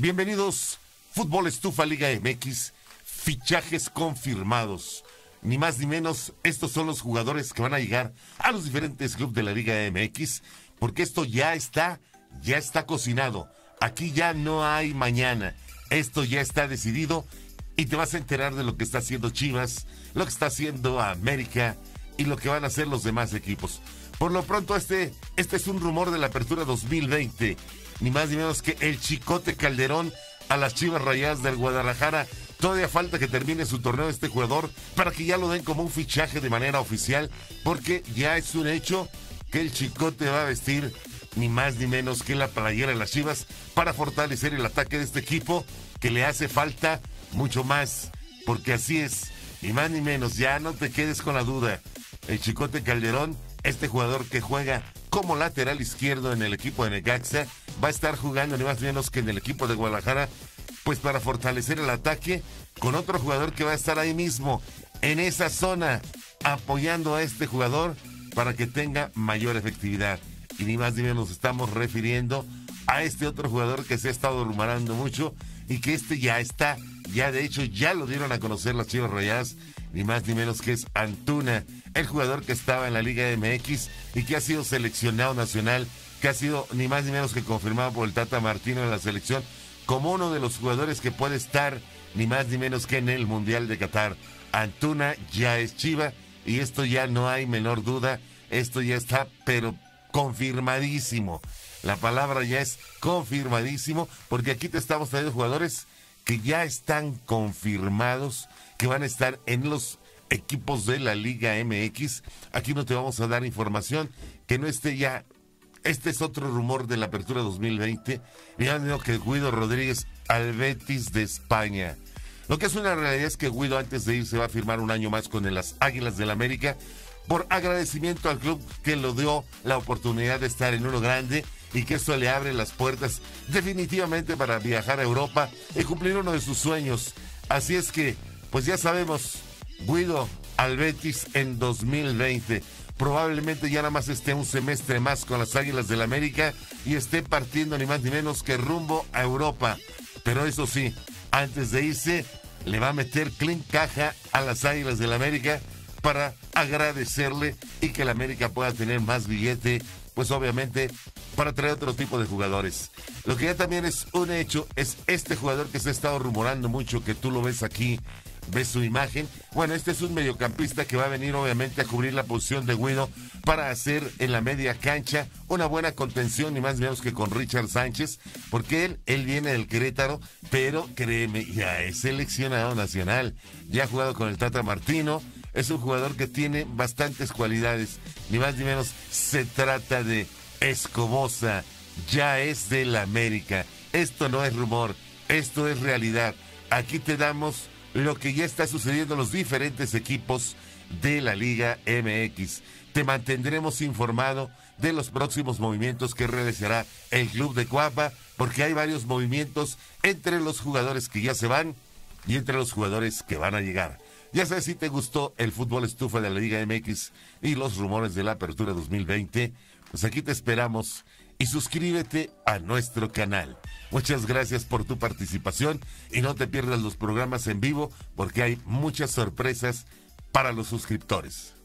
Bienvenidos, Fútbol Estufa Liga MX, fichajes confirmados. Ni más ni menos, estos son los jugadores que van a llegar a los diferentes clubes de la Liga MX, porque esto ya está, ya está cocinado. Aquí ya no hay mañana. Esto ya está decidido y te vas a enterar de lo que está haciendo Chivas, lo que está haciendo América y lo que van a hacer los demás equipos. Por lo pronto, este, este es un rumor de la apertura 2020. Ni más ni menos que el Chicote Calderón a las Chivas Rayadas del Guadalajara. Todavía falta que termine su torneo este jugador para que ya lo den como un fichaje de manera oficial, porque ya es un hecho que el Chicote va a vestir ni más ni menos que la playera de las Chivas para fortalecer el ataque de este equipo que le hace falta mucho más, porque así es, ni más ni menos, ya no te quedes con la duda. El Chicote Calderón, este jugador que juega como lateral izquierdo en el equipo de Necaxa, va a estar jugando ni más ni menos que en el equipo de Guadalajara, pues para fortalecer el ataque con otro jugador que va a estar ahí mismo, en esa zona, apoyando a este jugador para que tenga mayor efectividad. Y ni más ni menos estamos refiriendo a este otro jugador que se ha estado rumorando mucho y que este ya está, ya de hecho ya lo dieron a conocer las Chivas Rayadas, ni más ni menos que es Antuna, el jugador que estaba en la Liga MX y que ha sido seleccionado nacional, que ha sido ni más ni menos que confirmado por el Tata Martino en la selección como uno de los jugadores que puede estar ni más ni menos que en el Mundial de Qatar. Antuna ya es Chiva y esto ya no hay menor duda, esto ya está pero confirmadísimo. La palabra ya es confirmadísimo, porque aquí te estamos trayendo jugadores que ya están confirmados, que van a estar en los equipos de la Liga MX. Aquí no te vamos a dar información que no esté ya. Este es otro rumor de la apertura 2020. Ya dicho que Guido Rodríguez al Betis de España. Lo que es una realidad es que Guido antes de irse va a firmar un año más con las Águilas del América por agradecimiento al club que lo dio la oportunidad de estar en uno grande y que esto le abre las puertas definitivamente para viajar a Europa y cumplir uno de sus sueños. Así es que, pues ya sabemos, Guido al Betis en 2020. Probablemente ya nada más esté un semestre más con las Águilas del América y esté partiendo ni más ni menos que rumbo a Europa. Pero eso sí, antes de irse, le va a meter clean caja a las Águilas del América para agradecerle y que la América pueda tener más billete, pues obviamente para traer otro tipo de jugadores. Lo que ya también es un hecho es este jugador que se ha estado rumorando mucho, que tú lo ves aquí, ves su imagen. Bueno, este es un mediocampista que va a venir obviamente a cubrir la posición de Guido para hacer en la media cancha una buena contención, ni más menos que con Richard Sánchez, porque él, él viene del Querétaro, pero créeme, ya es seleccionado nacional, ya ha jugado con el Tata Martino, es un jugador que tiene bastantes cualidades, ni más ni menos se trata de Escobosa ya es del América. Esto no es rumor, esto es realidad. Aquí te damos lo que ya está sucediendo en los diferentes equipos de la Liga MX. Te mantendremos informado de los próximos movimientos que realizará el club de Cuapa, porque hay varios movimientos entre los jugadores que ya se van y entre los jugadores que van a llegar. Ya sabes si te gustó el fútbol estufa de la Liga MX y los rumores de la apertura 2020 pues aquí te esperamos y suscríbete a nuestro canal. Muchas gracias por tu participación y no te pierdas los programas en vivo porque hay muchas sorpresas para los suscriptores.